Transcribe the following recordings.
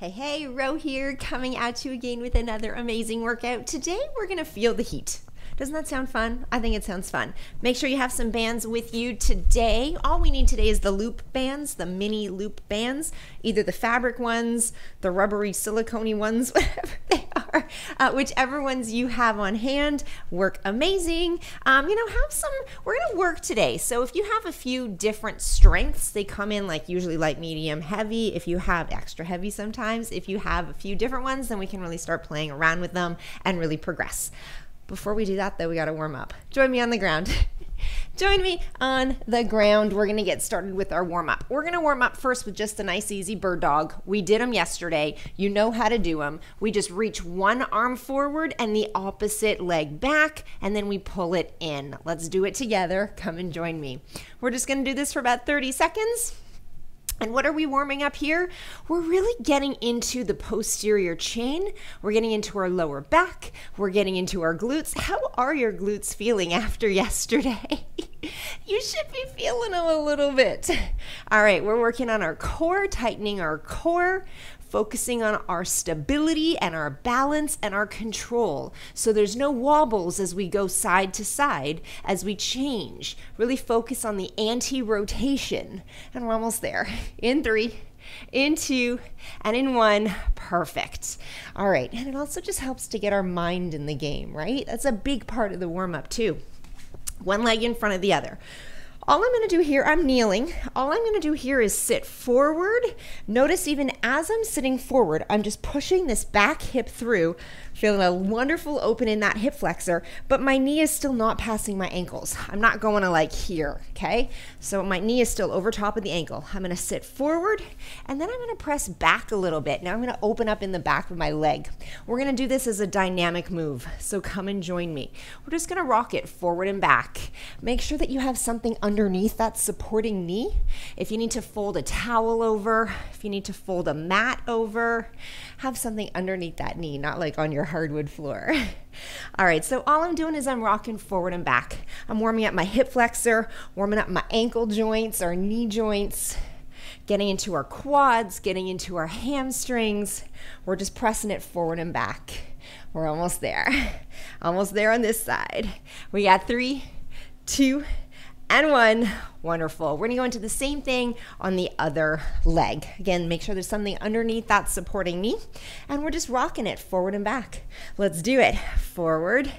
Hey, hey, Ro here, coming at you again with another amazing workout. Today we're gonna feel the heat. Doesn't that sound fun? I think it sounds fun. Make sure you have some bands with you today. All we need today is the loop bands, the mini loop bands, either the fabric ones, the rubbery silicone ones, whatever they are, uh, whichever ones you have on hand work amazing. Um, you know, have some, we're gonna work today. So if you have a few different strengths, they come in like usually light, medium, heavy. If you have extra heavy sometimes, if you have a few different ones, then we can really start playing around with them and really progress. Before we do that, though, we got to warm up. Join me on the ground. Join me on the ground. We're going to get started with our warm up. We're going to warm up first with just a nice, easy bird dog. We did them yesterday. You know how to do them. We just reach one arm forward and the opposite leg back, and then we pull it in. Let's do it together. Come and join me. We're just going to do this for about 30 seconds. And what are we warming up here? We're really getting into the posterior chain. We're getting into our lower back. We're getting into our glutes. How are your glutes feeling after yesterday? you should be feeling them a little bit. All right, we're working on our core, tightening our core focusing on our stability and our balance and our control. So there's no wobbles as we go side to side as we change. Really focus on the anti rotation. And we're almost there. In three, in two, and in one. Perfect. All right. And it also just helps to get our mind in the game, right? That's a big part of the warm up, too. One leg in front of the other. All I'm going to do here, I'm kneeling. All I'm going to do here is sit forward. Notice even as I'm sitting forward, I'm just pushing this back hip through feeling a wonderful open in that hip flexor, but my knee is still not passing my ankles. I'm not going to like here, okay? So my knee is still over top of the ankle. I'm gonna sit forward and then I'm gonna press back a little bit. Now I'm gonna open up in the back of my leg. We're gonna do this as a dynamic move, so come and join me. We're just gonna rock it forward and back. Make sure that you have something underneath that supporting knee. If you need to fold a towel over, if you need to fold a mat over, have something underneath that knee, not like on your hardwood floor. all right, so all I'm doing is I'm rocking forward and back. I'm warming up my hip flexor, warming up my ankle joints, our knee joints, getting into our quads, getting into our hamstrings. We're just pressing it forward and back. We're almost there. Almost there on this side. We got three, two, and one. Wonderful. We're going to go into the same thing on the other leg. Again, make sure there's something underneath that's supporting me. And we're just rocking it forward and back. Let's do it. Forward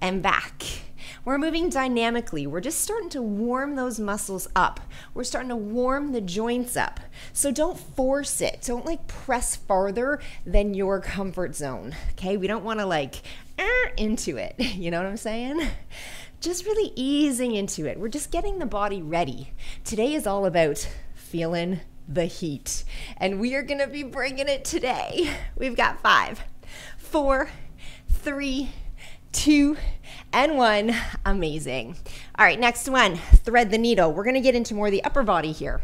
and back. We're moving dynamically. We're just starting to warm those muscles up. We're starting to warm the joints up. So don't force it. Don't like press farther than your comfort zone. Okay? We don't want to like into it. You know what I'm saying? Just really easing into it. We're just getting the body ready. Today is all about feeling the heat, and we are going to be bringing it today. We've got five, four, three, two, and one. Amazing. All right, next one thread the needle. We're going to get into more of the upper body here.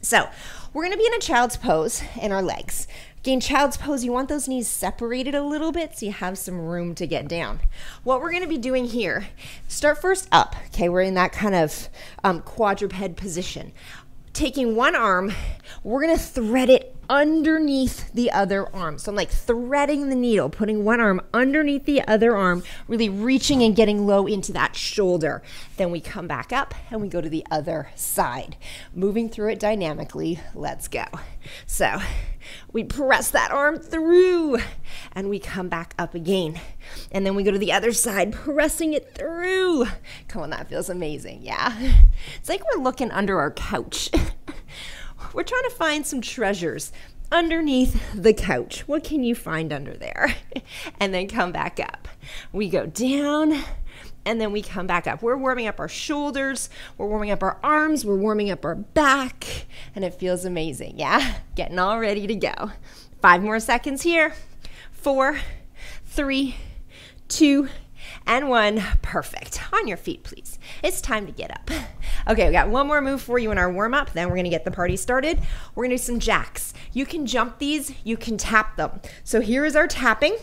So, we're going to be in a child's pose in our legs. Again, child's pose, you want those knees separated a little bit so you have some room to get down. What we're gonna be doing here, start first up, okay? We're in that kind of um, quadruped position. Taking one arm, we're gonna thread it underneath the other arm. So I'm like threading the needle, putting one arm underneath the other arm, really reaching and getting low into that shoulder. Then we come back up and we go to the other side. Moving through it dynamically. Let's go. So we press that arm through and we come back up again. And then we go to the other side, pressing it through. Come on, that feels amazing. Yeah. It's like we're looking under our couch. We're trying to find some treasures underneath the couch. What can you find under there? and then come back up. We go down and then we come back up. We're warming up our shoulders, we're warming up our arms, we're warming up our back, and it feels amazing. Yeah, getting all ready to go. Five more seconds here. Four, three, two, and one. Perfect. On your feet, please. It's time to get up. Okay, we got one more move for you in our warm up. Then we're to get the party started. We're to do some jacks. You can jump these, you can tap them. So here is our tapping.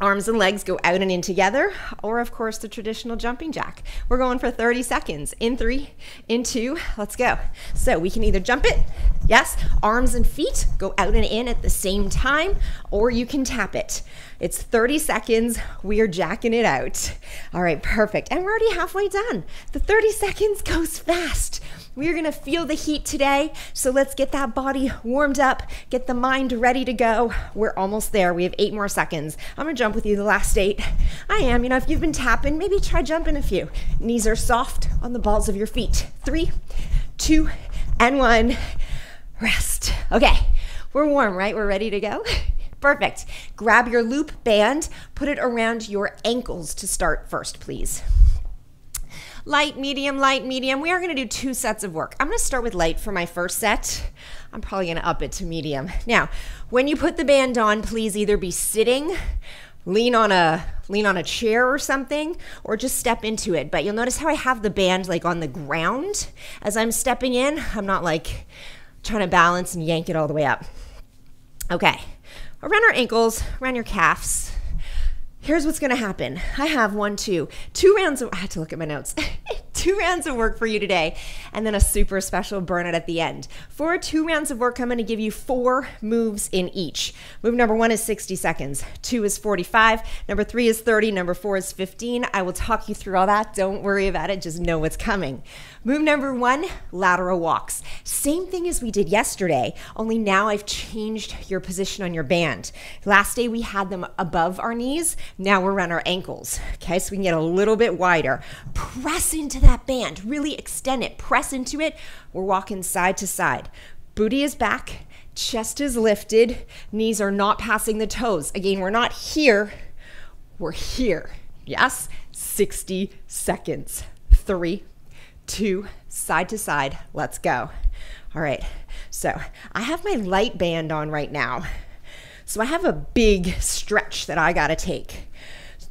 Arms and legs go out and in together, or of course, the traditional jumping jack. We're going for 30 seconds. In three, in two, let's go. So we can either jump it, yes, arms and feet go out and in at the same time, or you can tap it. It's 30 seconds. We are jacking it out. All right, perfect. And we're already halfway done. The 30 seconds goes fast. We're going to feel the heat today. So let's get that body warmed up, get the mind ready to go. We're almost there. We have eight more seconds. I'm going to jump with you the last eight. I am. You know, if you've been tapping, maybe try jumping a few. Knees are soft on the balls of your feet. Three, two, and one. Rest. Okay. We're warm, right? We're ready to go. Perfect. Grab your loop band, put it around your ankles to start first, please light, medium, light, medium. We are going to do two sets of work. I'm going to start with light for my first set. I'm probably going to up it to medium. Now, when you put the band on, please either be sitting, lean on a lean on a chair or something or just step into it. But you'll notice how I have the band like on the ground as I'm stepping in. I'm not like trying to balance and yank it all the way up. Okay. Around our ankles, around your calves, here's what's to happen. I have one, two, two rounds of, I had to look at my notes. two rounds of work for you today, and then a super special burnout at the end. For two rounds of work, I'm going to give you four moves in each. Move number one is 60 seconds, two is 45, number three is 30, number four is 15. I will talk you through all that. Don't worry about it, just know what's coming. Move number one lateral walks. Same thing as we did yesterday, only now I've changed your position on your band. Last day we had them above our knees, now we're around our ankles. Okay, so we can get a little bit wider. Press into that band. Really extend it, press into it. We're walking side to side. Booty is back, chest is lifted, knees are not passing the toes. Again, we're not here, we're here. Yes? 60 seconds. Three, two, side to side. Let's go. All right. So I have my light band on right now. So I have a big stretch that I got to take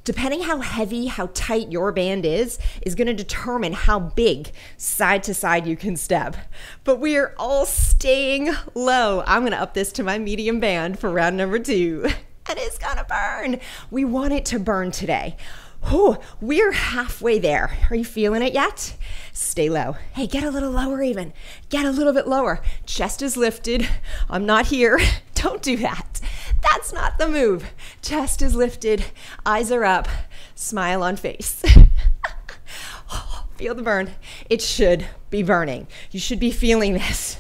depending how heavy, how tight your band is, is going to determine how big side to side you can step. But we are all staying low. I'm going to up this to my medium band for round number two. And it's going to burn. We want it to burn today. Oh, we're halfway there. Are you feeling it yet? Stay low. Hey, get a little lower even. Get a little bit lower. Chest is lifted. I'm not here. Don't do that. That's not the move. Chest is lifted, eyes are up, smile on face. Feel the burn. It should be burning. You should be feeling this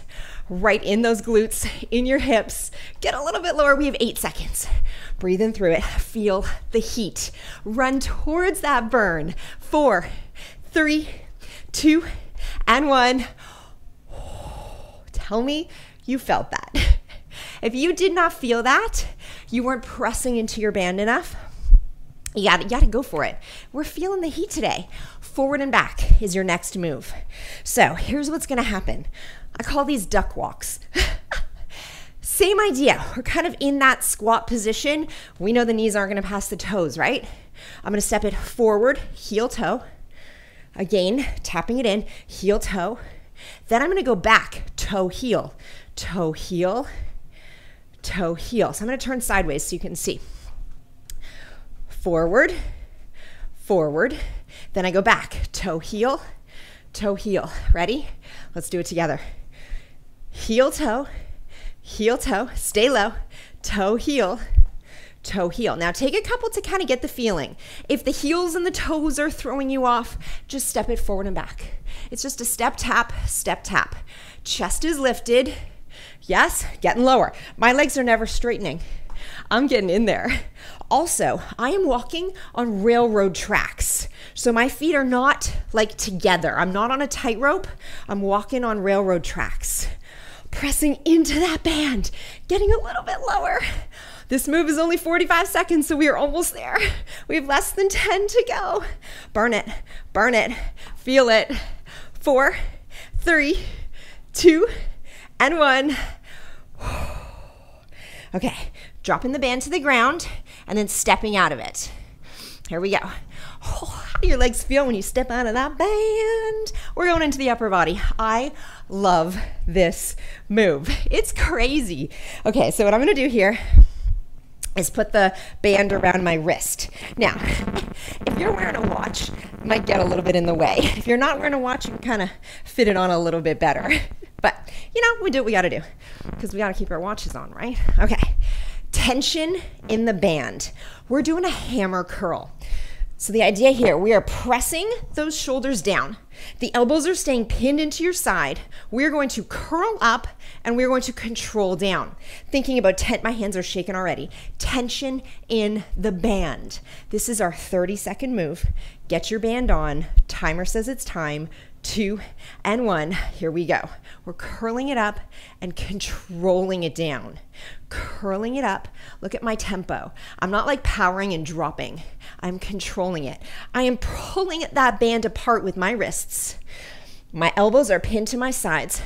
right in those glutes, in your hips. Get a little bit lower. We have eight seconds. Breathe in through it. Feel the heat. Run towards that burn. Four, three, two, and one. Tell me you felt that. If you did not feel that, you weren't pressing into your band enough. You gotta, you gotta go for it. We're feeling the heat today. Forward and back is your next move. So here's what's gonna happen. I call these duck walks. Same idea. We're kind of in that squat position. We know the knees aren't gonna pass the toes, right? I'm gonna step it forward, heel toe. Again, tapping it in, heel toe. Then I'm gonna go back, toe heel, toe heel, toe heel. So I'm going to turn sideways so you can see. Forward, forward. Then I go back, toe heel, toe heel. Ready? Let's do it together. Heel toe, heel toe. Stay low. Toe heel, toe heel. Now take a couple to kind of get the feeling. If the heels and the toes are throwing you off, just step it forward and back. It's just a step tap, step tap. Chest is lifted Yes, getting lower. My legs are never straightening. I'm getting in there. Also, I am walking on railroad tracks. So my feet are not like together. I'm not on a tightrope. I'm walking on railroad tracks. Pressing into that band, getting a little bit lower. This move is only 45 seconds, so we are almost there. We have less than 10 to go. Burn it, burn it, feel it. Four, three, two, and one. Okay, dropping the band to the ground and then stepping out of it. Here we go. Oh, how do your legs feel when you step out of that band? We're going into the upper body. I love this move. It's crazy. Okay, so what I'm gonna do here is put the band around my wrist. Now, if you're wearing a watch, it might get a little bit in the way. If you're not wearing a watch, you can kind of fit it on a little bit better. But, you know, we do what we got to do because we got to keep our watches on, right? Okay. Tension in the band. We're doing a hammer curl. So the idea here, we are pressing those shoulders down. The elbows are staying pinned into your side. We're going to curl up and we're going to control down. Thinking about tent, my hands are shaking already. Tension in the band. This is our 30 second move. Get your band on. Timer says it's time two, and one. Here we go. We're curling it up and controlling it down. Curling it up. Look at my tempo. I'm not like powering and dropping, I'm controlling it. I am pulling that band apart with my wrists. My elbows are pinned to my sides,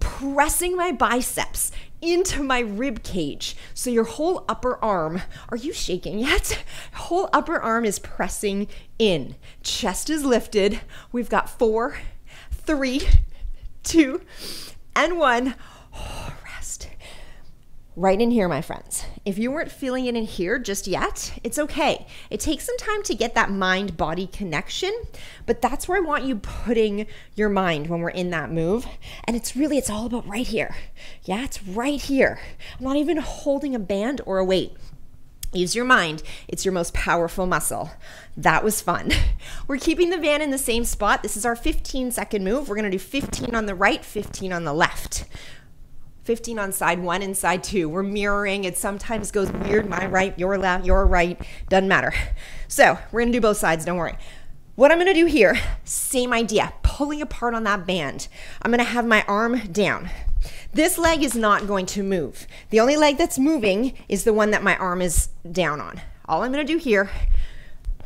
pressing my biceps into my rib cage. So your whole upper arm, are you shaking yet? Whole upper arm is pressing in. Chest is lifted. We've got four, three, two, and one. Oh, rest. Right in here, my friends. If you weren't feeling it in here just yet, it's okay. It takes some time to get that mind body connection, but that's where I want you putting your mind when we're in that move. And it's really, it's all about right here. Yeah, it's right here. I'm not even holding a band or a weight. Use your mind. It's your most powerful muscle. That was fun. We're keeping the van in the same spot. This is our 15 second move. We're going to do 15 on the right, 15 on the left. 15 on side one and side two. We're mirroring. It sometimes goes weird. My right, your left, your right. Doesn't matter. So we're going to do both sides. Don't worry. What I'm going to do here, same idea, pulling apart on that band. I'm going to have my arm down. This leg is not going to move. The only leg that's moving is the one that my arm is down on. All I'm going to do here,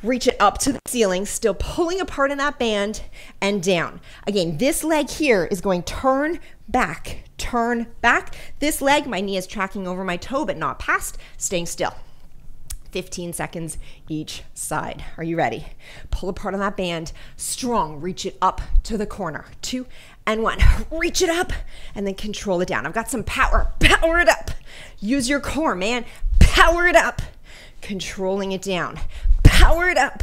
reach it up to the ceiling, still pulling apart in that band and down. Again, this leg here is going turn back, turn back. This leg, my knee is tracking over my toe, but not past, staying still. 15 seconds each side. Are you ready? Pull apart on that band, strong, reach it up to the corner. Two and one. Reach it up and then control it down. I've got some power. Power it up. Use your core, man. Power it up. Controlling it down. Power it up.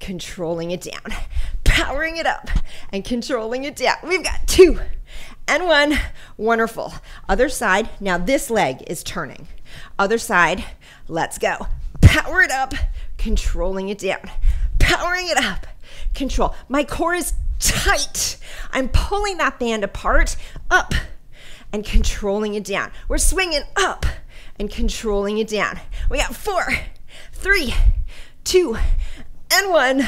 Controlling it down. Powering it up and controlling it down. We've got two and one. Wonderful. Other side. Now this leg is turning. Other side. Let's go power it up, controlling it down, powering it up, control. My core is tight. I'm pulling that band apart, up, and controlling it down. We're swinging up and controlling it down. We got four, three, two, and one.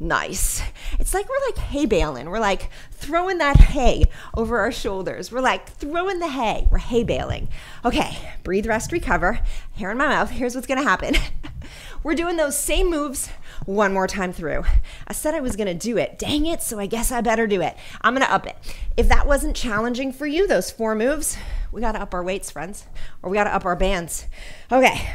Nice. It's like we're like hay baling. We're like throwing that hay over our shoulders. We're like throwing the hay. We're hay baling. Okay, breathe, rest, recover. Hair in my mouth. Here's what's gonna happen. we're doing those same moves one more time through. I said I was gonna do it. Dang it, so I guess I better do it. I'm gonna up it. If that wasn't challenging for you, those four moves, we gotta up our weights, friends, or we gotta up our bands. Okay,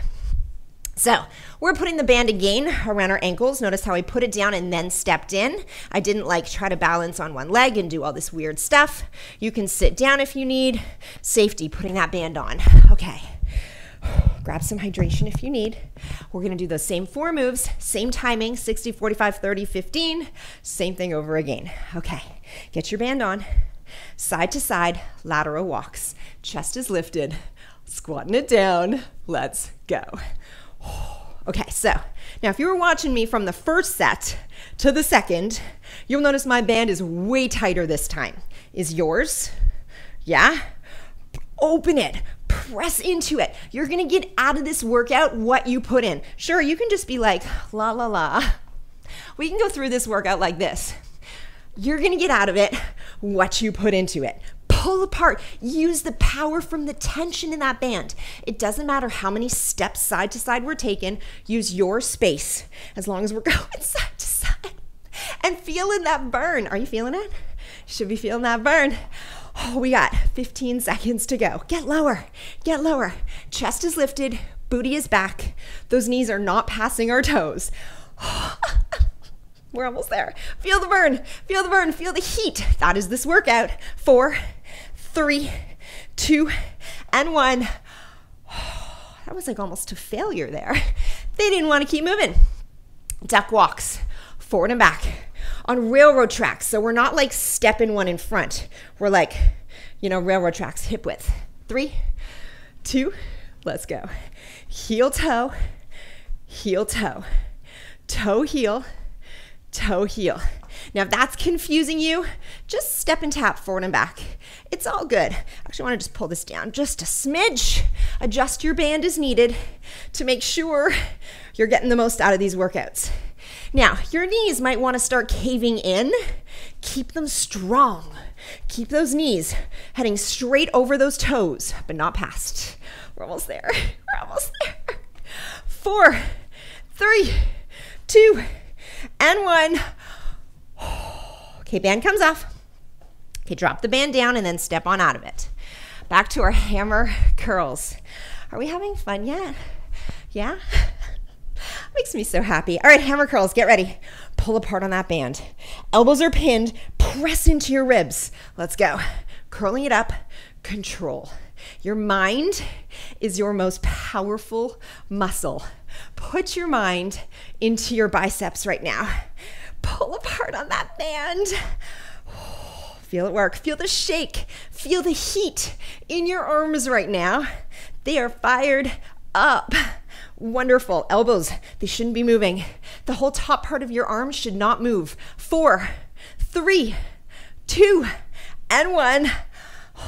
so we're putting the band again around our ankles. Notice how I put it down and then stepped in. I didn't like try to balance on one leg and do all this weird stuff. You can sit down if you need. Safety, putting that band on. Okay. Grab some hydration if you need. We're gonna do those same four moves, same timing 60, 45, 30, 15. Same thing over again. Okay. Get your band on. Side to side, lateral walks. Chest is lifted. Squatting it down. Let's go. Okay, so now if you were watching me from the first set to the second, you'll notice my band is way tighter this time. Is yours? Yeah? Open it, press into it. You're gonna get out of this workout what you put in. Sure, you can just be like, la la la. We can go through this workout like this. You're gonna get out of it what you put into it pull apart. Use the power from the tension in that band. It doesn't matter how many steps side to side we're taking, use your space as long as we're going side to side and feeling that burn. Are you feeling it? Should be feeling that burn. Oh, we got 15 seconds to go. Get lower, get lower. Chest is lifted, booty is back. Those knees are not passing our toes. We're almost there. Feel the burn, feel the burn, feel the heat. That is this workout. Four, three, two, and one. that was like almost to failure there. They didn't want to keep moving. Duck walks forward and back on railroad tracks. So we're not like stepping one in front. We're like, you know, railroad tracks, hip width. Three, two, let's go. Heel toe, heel toe, toe heel, toe heel. Now, if that's confusing you, just step and tap forward and back. It's all good. Actually, I want to just pull this down just a smidge. Adjust your band as needed to make sure you're getting the most out of these workouts. Now, your knees might want to start caving in. Keep them strong. Keep those knees heading straight over those toes, but not past. We're almost there. We're almost there. Four, three, two, and one. Okay, band comes off. Okay, drop the band down and then step on out of it. Back to our hammer curls. Are we having fun yet? Yeah? Makes me so happy. All right, hammer curls, get ready. Pull apart on that band. Elbows are pinned. Press into your ribs. Let's go. Curling it up. Control. Your mind is your most powerful muscle. Put your mind into your biceps right now pull apart on that band. Feel it work. Feel the shake. Feel the heat in your arms right now. They are fired up. Wonderful. Elbows, they shouldn't be moving. The whole top part of your arms should not move. Four, three, two, and one.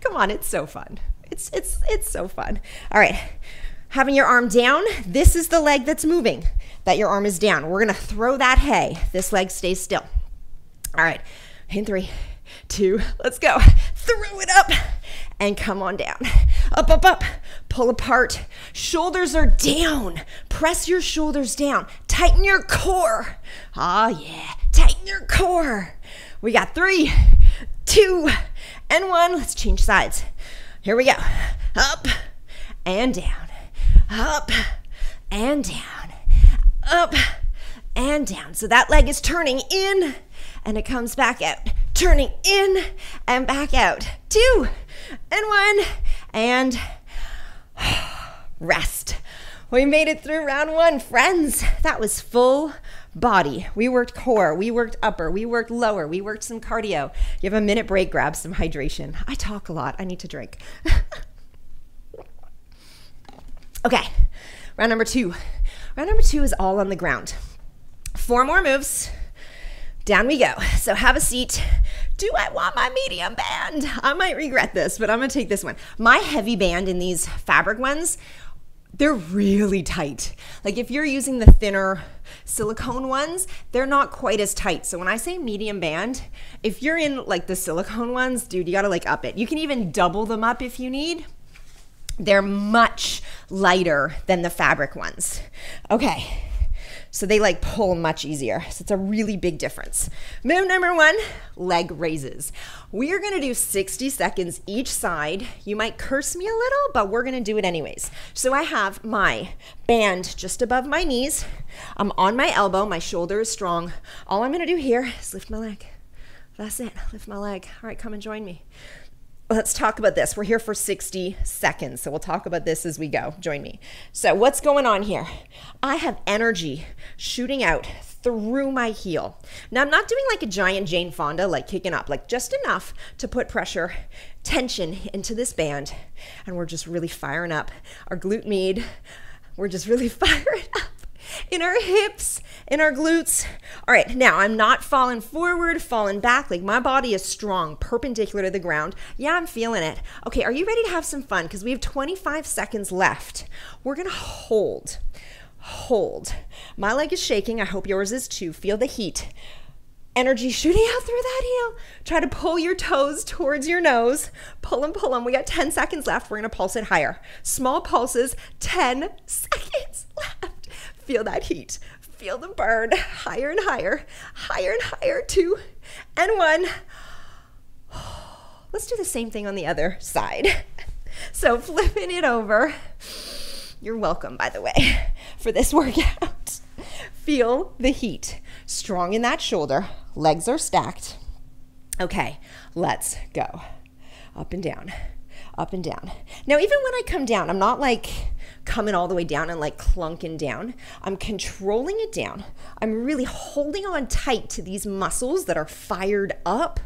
Come on, it's so fun. It's it's it's so fun. All right. Having your arm down, this is the leg that's moving that your arm is down. We're gonna throw that hay. This leg stays still. All right, in three, two, let's go. Throw it up and come on down. Up, up, up. Pull apart. Shoulders are down. Press your shoulders down. Tighten your core. Ah, oh, yeah. Tighten your core. We got three, two, and one. Let's change sides. Here we go. Up and down. Up and down up and down. So that leg is turning in and it comes back out. Turning in and back out. Two and one and rest. We made it through round one, friends. That was full body. We worked core, we worked upper, we worked lower, we worked some cardio. You have a minute break, grab some hydration. I talk a lot, I need to drink. okay, round number two. Round number two is all on the ground. Four more moves. Down we go. So have a seat. Do I want my medium band? I might regret this, but I'm gonna take this one. My heavy band in these fabric ones, they're really tight. Like if you're using the thinner silicone ones, they're not quite as tight. So when I say medium band, if you're in like the silicone ones, dude, you gotta like up it. You can even double them up if you need. They're much lighter than the fabric ones. Okay, so they like pull much easier. So it's a really big difference. Move number one leg raises. We are gonna do 60 seconds each side. You might curse me a little, but we're gonna do it anyways. So I have my band just above my knees. I'm on my elbow, my shoulder is strong. All I'm gonna do here is lift my leg. That's it, lift my leg. All right, come and join me let's talk about this. We're here for 60 seconds, so we'll talk about this as we go. Join me. So, what's going on here? I have energy shooting out through my heel. Now, I'm not doing like a giant Jane Fonda, like kicking up, like just enough to put pressure, tension into this band. And we're just really firing up our glute med. We're just really firing up in our hips, in our glutes. All right, now I'm not falling forward, falling back. Like my body is strong, perpendicular to the ground. Yeah, I'm feeling it. Okay, are you ready to have some fun? Because we have 25 seconds left. We're gonna hold, hold. My leg is shaking. I hope yours is too. Feel the heat energy shooting out through that heel. Try to pull your toes towards your nose. Pull them, pull them. We got 10 seconds left. We're going to pulse it higher. Small pulses, 10 seconds left. Feel that heat. Feel the burn higher and higher, higher and higher. Two and one. Let's do the same thing on the other side. So, flipping it over. You're welcome, by the way, for this workout. Feel the heat. Strong in that shoulder. Legs are stacked. Okay, let's go. Up and down, up and down. Now, even when I come down, I'm not like coming all the way down and like clunking down. I'm controlling it down. I'm really holding on tight to these muscles that are fired up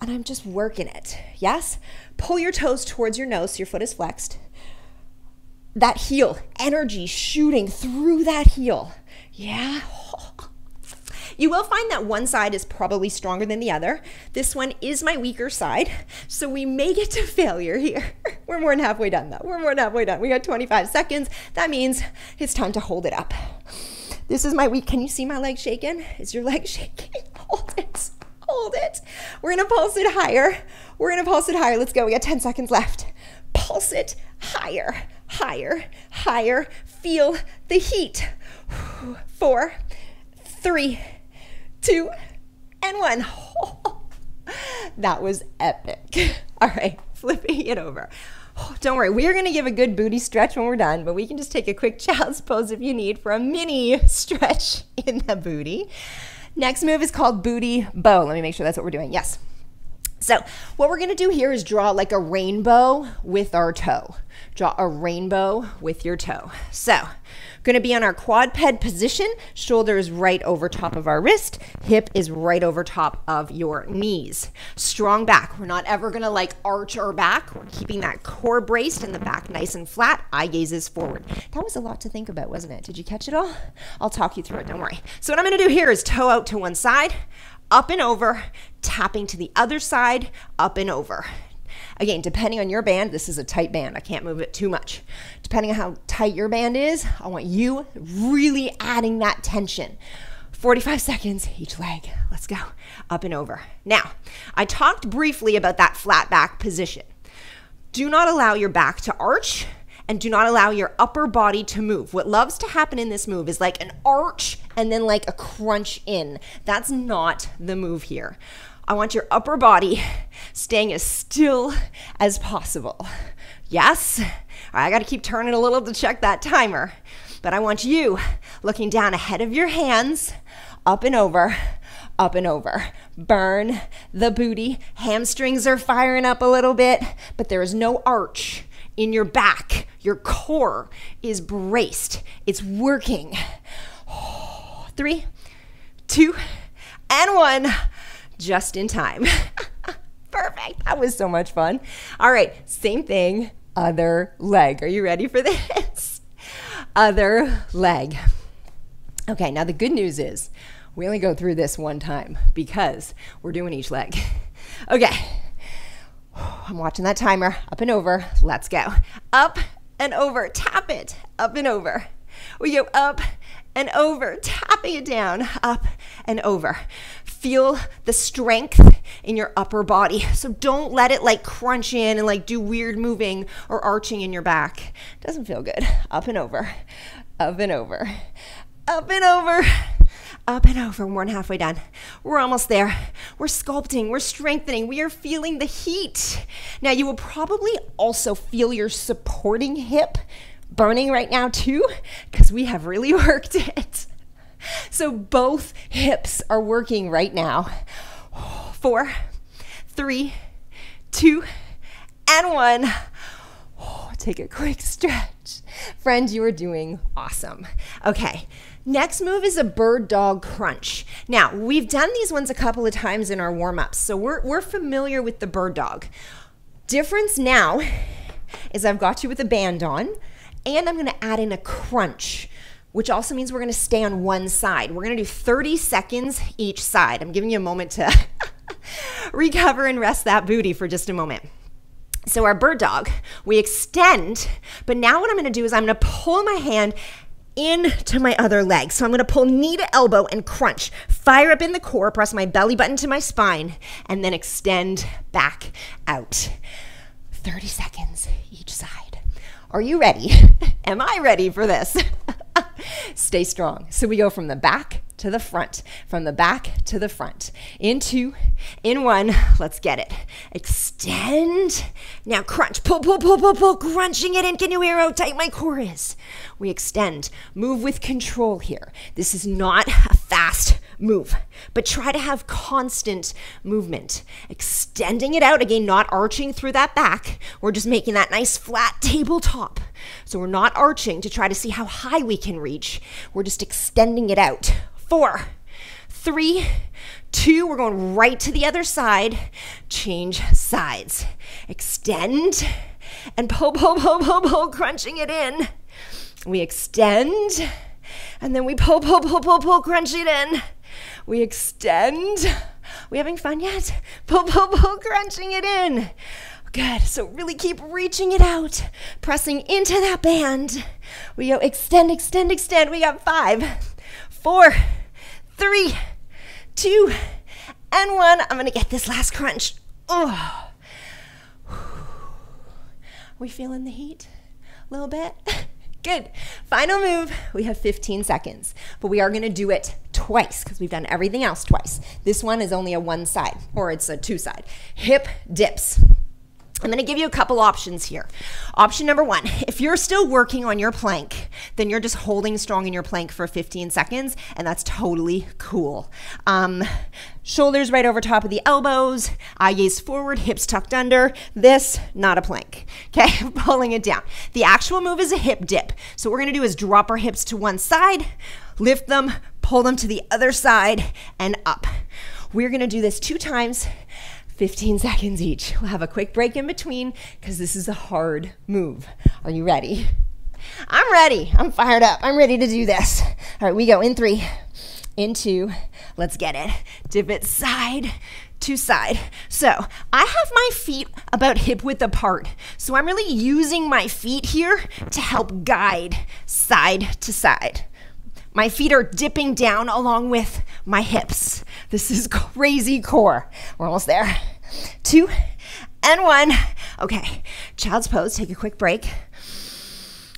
and I'm just working it. Yes? Pull your toes towards your nose so your foot is flexed. That heel, energy shooting through that heel. Yeah. You will find that one side is probably stronger than the other. This one is my weaker side, so we may get to failure here. We're more than halfway done though. We're more than halfway done. We got 25 seconds. That means it's time to hold it up. This is my weak. Can you see my leg shaking? Is your leg shaking? Hold it. Hold it. We're gonna pulse it higher. We're gonna pulse it higher. Let's go. We got 10 seconds left. Pulse it higher, higher, higher. Feel the heat. Four, three, two, and one. that was epic. All right, flipping it over. don't worry, we are going to give a good booty stretch when we're done, but we can just take a quick child's pose if you need for a mini stretch in the booty. Next move is called booty bow. Let me make sure that's what we're doing. Yes. So, what we're gonna do here is draw like a rainbow with our toe. Draw a rainbow with your toe. So, gonna be on our quadruped position. Shoulder is right over top of our wrist. Hip is right over top of your knees. Strong back. We're not ever gonna like arch our back. We're keeping that core braced and the back nice and flat. Eye gazes forward. That was a lot to think about, wasn't it? Did you catch it all? I'll talk you through it, don't worry. So, what I'm gonna do here is toe out to one side up and over, tapping to the other side, up and over. Again, depending on your band, this is a tight band. I can't move it too much. Depending on how tight your band is, I want you really adding that tension. 45 seconds each leg. Let's go. Up and over. Now, I talked briefly about that flat back position. Do not allow your back to arch and do not allow your upper body to move. What loves to happen in this move is like an arch and then like a crunch in. That's not the move here. I want your upper body staying as still as possible. Yes? I got to keep turning a little to check that timer. But I want you looking down ahead of your hands, up and over, up and over. Burn the booty. Hamstrings are firing up a little bit, but there is no arch in your back. Your core is braced, it's working. Three, two, and one. Just in time. Perfect. That was so much fun. All right, same thing, other leg. Are you ready for this? Other leg. Okay, now the good news is we only go through this one time because we're doing each leg. Okay, I'm watching that timer. Up and over. Let's go. Up and over. Tap it. Up and over. We go up and over, tapping it down, up and over. Feel the strength in your upper body. So don't let it like crunch in and like do weird moving or arching in your back. Doesn't feel good. Up and over, up and over, up and over up and over, than halfway done. We're almost there. We're sculpting, we're strengthening, we are feeling the heat. Now, you will probably also feel your supporting hip burning right now, too, because we have really worked it. So, both hips are working right now. Four, three, two, and one. Oh, take a quick stretch. Friend, you are doing awesome. Okay, Next move is a bird dog crunch. Now, we've done these ones a couple of times in our warm ups, so we're, we're familiar with the bird dog. Difference now is I've got you with a band on, and I'm gonna add in a crunch, which also means we're gonna stay on one side. We're gonna do 30 seconds each side. I'm giving you a moment to recover and rest that booty for just a moment. So, our bird dog, we extend, but now what I'm gonna do is I'm gonna pull my hand into my other leg. So I'm going to pull knee to elbow and crunch. Fire up in the core, press my belly button to my spine, and then extend back out. 30 seconds each side. Are you ready? Am I ready for this? Stay strong. So we go from the back to the front, from the back to the front. In two, in one, let's get it. Extend. Now crunch, pull, pull, pull, pull, pull, crunching it in. Can you hear how tight my core is? We extend. Move with control here. This is not a fast move, but try to have constant movement. Extending it out again, not arching through that back. We're just making that nice flat tabletop. So we're not arching to try to see how high we can reach. We're just extending it out. Four, three, two. We're going right to the other side. Change sides. Extend and pull, pull, pull, pull, pull, crunching it in. We extend and then we pull, pull, pull, pull, pull, crunch it in. We extend. We having fun yet? Pull, pull, pull, crunching it in. Good. So really keep reaching it out, pressing into that band. We go extend, extend, extend. We got five, four, three, two, and one. I'm to get this last crunch. Oh. We feeling the heat? A little bit? Good. Final move. We have 15 seconds, but we are going to do it twice because we've done everything else twice. This one is only a one side or it's a two side. Hip dips. I'm going to give you a couple options here. Option number one if you're still working on your plank, then you're just holding strong in your plank for 15 seconds, and that's totally cool. Um, shoulders right over top of the elbows, eye gaze forward, hips tucked under. This, not a plank. Okay, pulling it down. The actual move is a hip dip. So, what we're going to do is drop our hips to one side, lift them, pull them to the other side, and up. We're going to do this two times 15 seconds each. We'll have a quick break in between because this is a hard move. Are you ready? I'm ready. I'm fired up. I'm ready to do this. All right, we go in three, in two. Let's get it. Dip it side to side. So I have my feet about hip width apart. So I'm really using my feet here to help guide side to side. My feet are dipping down along with my hips. This is crazy core. We're almost there. Two and one. Okay, child's pose. Take a quick break.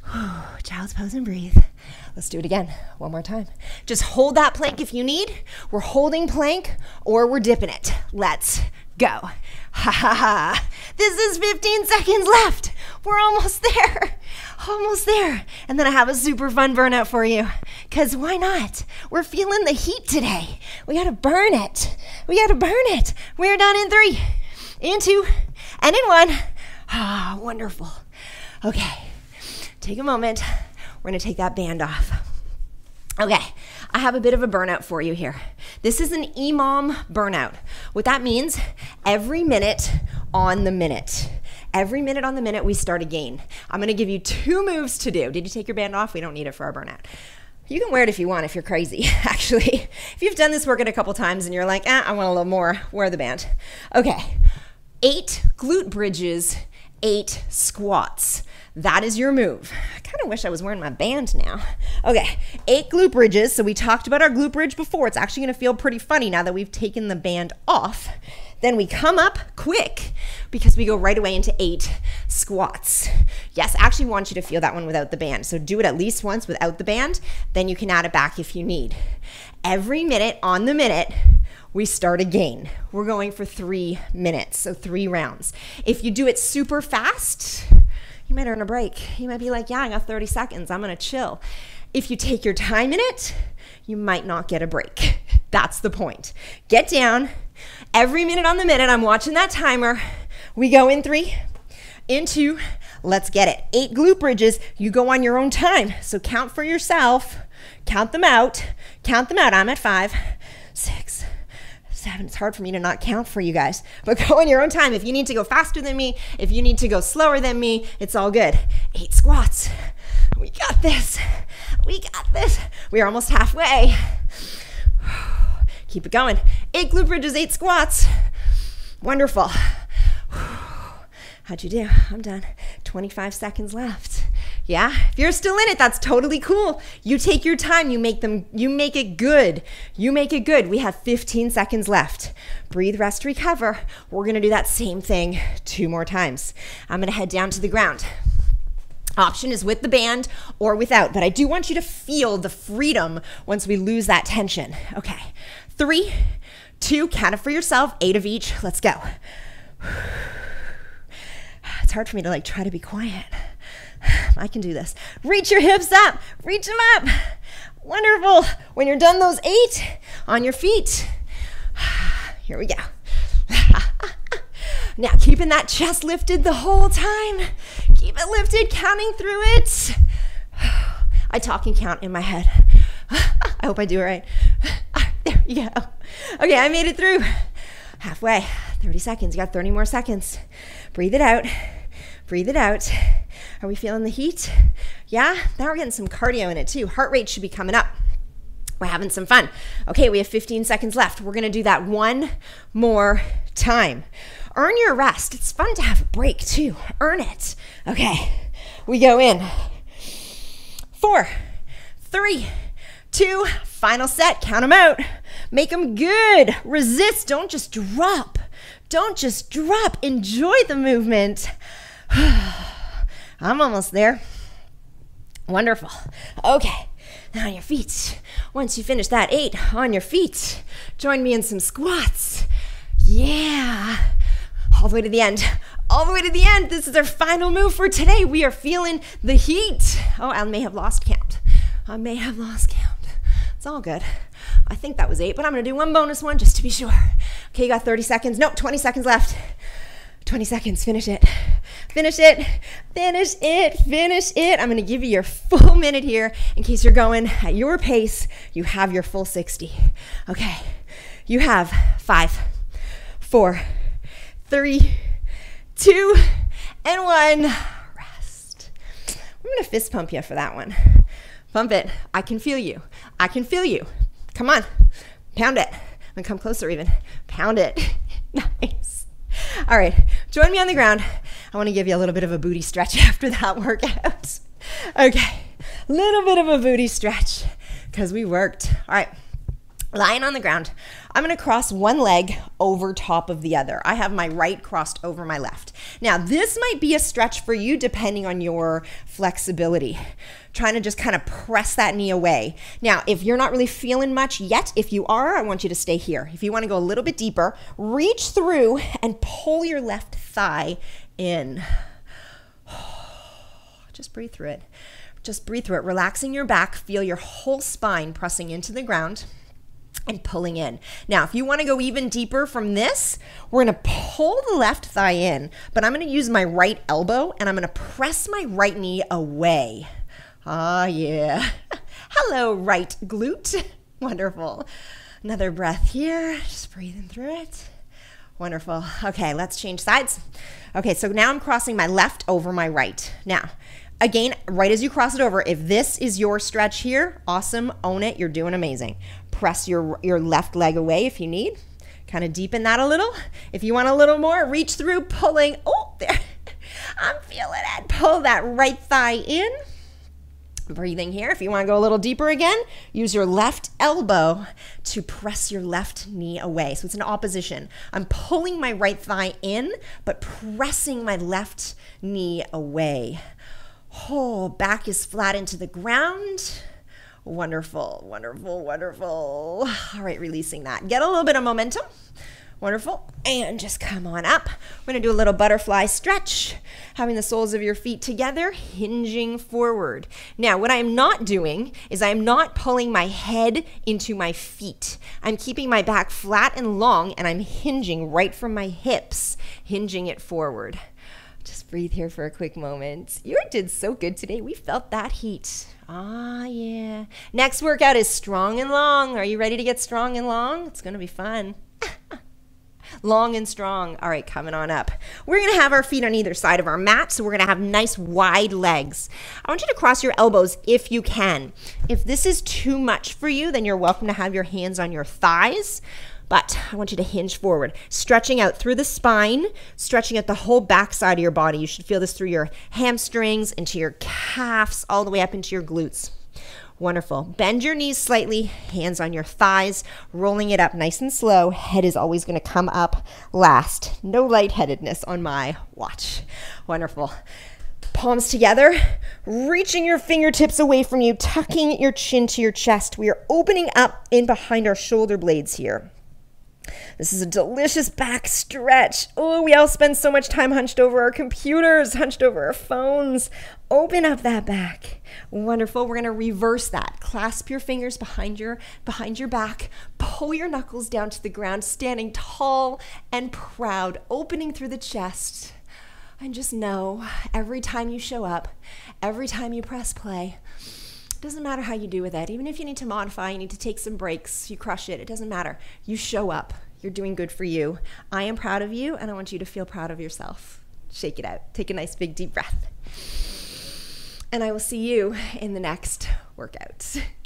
Child's pose and breathe. Let's do it again. One more time. Just hold that plank if you need. We're holding plank or we're dipping it. Let's go. Ha ha ha. This is 15 seconds left. We're almost there. Almost there. And then I have a super fun burnout for you. Because why not? We're feeling the heat today. We got to burn it. We got to burn it. We're done in three, in two, and in one. Ah, wonderful. Okay. Take a moment. We're going to take that band off. Okay, I have a bit of a burnout for you here. This is an EMOM burnout. What that means, every minute on the minute. Every minute on the minute, we start again. I'm gonna give you two moves to do. Did you take your band off? We don't need it for our burnout. You can wear it if you want, if you're crazy, actually. If you've done this workout a couple times and you're like, eh, I want a little more, wear the band. Okay, eight glute bridges, eight squats. That is your move. I kind of wish I was wearing my band now. Okay, eight glute bridges. So we talked about our glute bridge before. It's actually going to feel pretty funny now that we've taken the band off. Then we come up quick because we go right away into eight squats. Yes, I actually want you to feel that one without the band. So do it at least once without the band. Then you can add it back if you need. Every minute on the minute, we start again. We're going for three minutes, so three rounds. If you do it super fast, you might earn a break. You might be like, yeah, I got 30 seconds. I'm going to chill. If you take your time in it, you might not get a break. That's the point. Get down. Every minute on the minute, I'm watching that timer. We go in three, in two, let's get it. Eight glute bridges, you go on your own time. So count for yourself, count them out, count them out. I'm at five, seven. It's hard for me to not count for you guys, but go in your own time. If you need to go faster than me, if you need to go slower than me, it's all good. Eight squats. We got this. We got this. We are almost halfway. Keep it going. Eight glute bridges, eight squats. Wonderful. How'd you do? I'm done. 25 seconds left. Yeah, if you're still in it, that's totally cool. You take your time, you make them you make it good. You make it good. We have 15 seconds left. Breathe, rest, recover. We're going to do that same thing two more times. I'm going to head down to the ground. Option is with the band or without, but I do want you to feel the freedom once we lose that tension. Okay. 3 2 count it for yourself, 8 of each. Let's go. It's hard for me to like try to be quiet. I can do this. Reach your hips up, reach them up. Wonderful. When you're done those eight, On your feet. Here we go. now, keeping that chest lifted the whole time. Keep it lifted, counting through it. I talk and count in my head. I hope I do it right. There you go. Okay, I made it through. Halfway. 30 seconds. You got 30 more seconds. Breathe it out. Breathe it out. Are we feeling the heat? Yeah? Now we're getting some cardio in it too. Heart rate should be coming up. We're having some fun. Okay, we have 15 seconds left. We're gonna do that one more time. Earn your rest. It's fun to have a break too. Earn it. Okay, we go in. Four, three, two, final set. Count them out. Make them good. Resist. Don't just drop. Don't just drop. Enjoy the movement. I'm almost there. Wonderful. Okay, now on your feet. Once you finish that eight, on your feet. Join me in some squats. Yeah. All the way to the end. All the way to the end. This is our final move for today. We are feeling the heat. Oh, I may have lost count. I may have lost count. It's all good. I think that was eight, but I'm going to do one bonus one just to be sure. Okay, you got 30 seconds. Nope, 20 seconds left. 20 seconds. Finish it. Finish it. Finish it. Finish it. I'm to give you your full minute here in case you're going at your pace. You have your full 60. Okay. You have five, four, three, two, and one. Rest. I'm to fist pump you for that one. Pump it. I can feel you. I can feel you. Come on. Pound it. And come closer even. Pound it. nice. All right. Join me on the ground. I want to give you a little bit of a booty stretch after that workout. Okay. Little bit of a booty stretch because we worked. All right. Lying on the ground, I'm to cross one leg over top of the other. I have my right crossed over my left. Now, this might be a stretch for you depending on your flexibility. Trying to just kind of press that knee away. Now, if you're not really feeling much yet, if you are, I want you to stay here. If you want to go a little bit deeper, reach through and pull your left thigh in. Just breathe through it. Just breathe through it, relaxing your back. Feel your whole spine pressing into the ground and pulling in. Now, if you want to go even deeper from this, we're going to pull the left thigh in, but I'm going to use my right elbow and I'm going to press my right knee away. Ah, yeah. Hello, right glute. Wonderful. Another breath here, just breathing through it. Wonderful. Okay, let's change sides. Okay, so now I'm crossing my left over my right. Now, again, right as you cross it over, if this is your stretch here, awesome, own it, you're doing amazing press your, your left leg away if you need. Kind of deepen that a little. If you want a little more, reach through, pulling. Oh, there. I'm feeling it. Pull that right thigh in. Breathing here. If you want to go a little deeper again, use your left elbow to press your left knee away. So it's an opposition. I'm pulling my right thigh in, but pressing my left knee away. Oh, back is flat into the ground. Wonderful, wonderful, wonderful. All right, releasing that. Get a little bit of momentum. Wonderful. And just come on up. We're going to do a little butterfly stretch, having the soles of your feet together, hinging forward. Now, what I am not doing is I am not pulling my head into my feet. I'm keeping my back flat and long, and I'm hinging right from my hips, hinging it forward. Just breathe here for a quick moment. You did so good today. We felt that heat. Ah, yeah. Next workout is strong and long. Are you ready to get strong and long? It's going to be fun. long and strong. All right, coming on up. We're going to have our feet on either side of our mat, so we're going to have nice wide legs. I want you to cross your elbows if you can. If this is too much for you, then you're welcome to have your hands on your thighs. But I want you to hinge forward, stretching out through the spine, stretching out the whole backside of your body. You should feel this through your hamstrings, into your calves, all the way up into your glutes. Wonderful. Bend your knees slightly, hands on your thighs, rolling it up nice and slow. Head is always going to come up last. No lightheadedness on my watch. Wonderful. Palms together, reaching your fingertips away from you, tucking your chin to your chest. We are opening up in behind our shoulder blades here. This is a delicious back stretch. Oh, we all spend so much time hunched over our computers, hunched over our phones. Open up that back. Wonderful. We're going to reverse that. Clasp your fingers behind your behind your back. Pull your knuckles down to the ground, standing tall and proud, opening through the chest. And just know every time you show up, every time you press play, doesn't matter how you do with it. Even if you need to modify, you need to take some breaks, you crush it, it doesn't matter. You show up. You're doing good for you. I am proud of you, and I want you to feel proud of yourself. Shake it out. Take a nice big deep breath. And I will see you in the next workout.